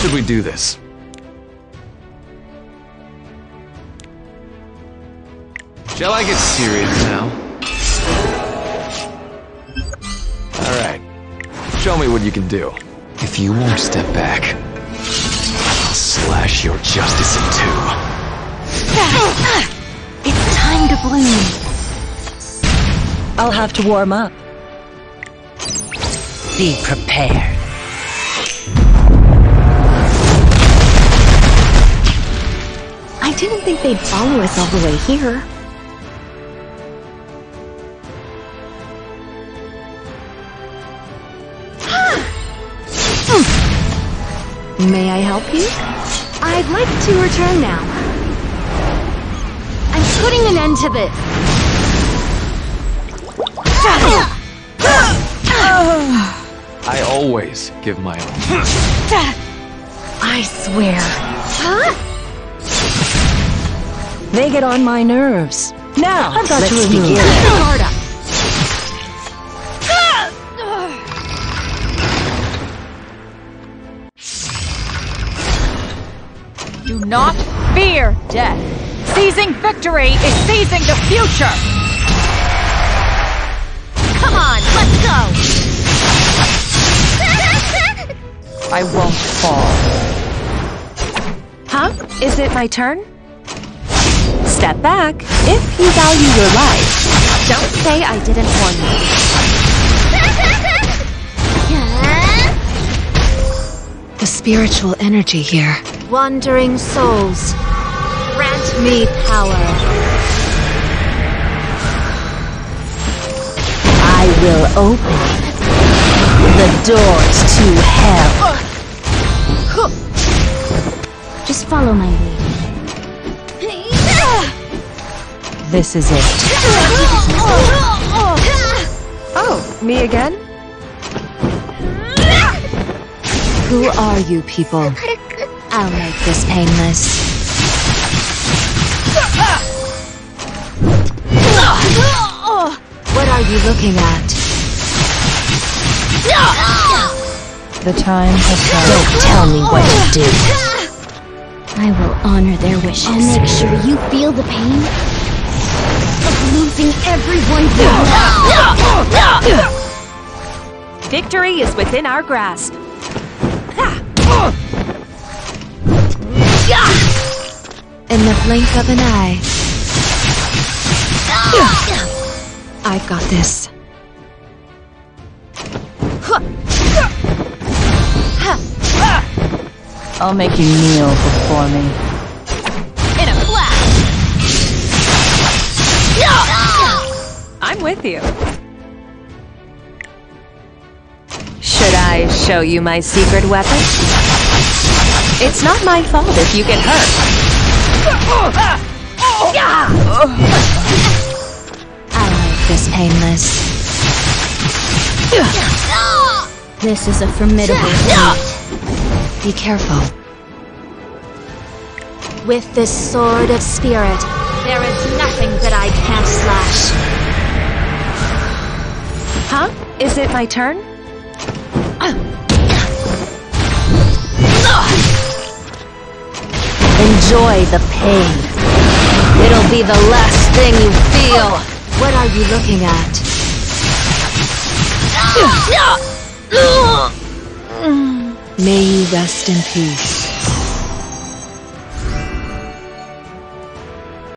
should we do this? Shall I get serious now? Alright. Show me what you can do. If you won't step back, I'll slash your justice in two. It's time to bloom. I'll have to warm up. Be prepared. Didn't think they'd follow us all the way here. May I help you? I'd like to return now. I'm putting an end to this. I always give my all. I swear. Huh? They get on my nerves. Now, I've got let's to remove begin. Guard up. Do not fear death. Seizing victory is seizing the future. Come on, let's go. I won't fall. Huh? Is it my turn? Step back if you value your life. Don't say I didn't warn you. The spiritual energy here. Wandering souls, grant me power. I will open the doors to hell. Just follow my lead. This is it. Oh, me again? Who are you people? I'll make this painless. What are you looking at? The time has come. Don't tell me what to do. I will honor their wishes. I'll make sure you feel the pain of losing everyone. Victory is within our grasp. In the blink of an eye. I've got this. I'll make you kneel before me. With you. Should I show you my secret weapon? It's not my fault if you get hurt. I'll make this painless. This is a formidable feat. Be careful. With this sword of spirit, there is nothing that I can't slash. Huh? Is it my turn? Enjoy the pain. It'll be the last thing you feel. What are you looking at? May you rest in peace.